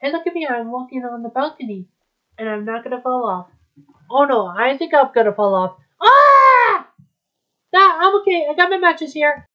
Hey, look at me, I'm walking on the balcony. And I'm not gonna fall off. Oh no, I think I'm gonna fall off. Ah! Nah, I'm okay. I got my matches here.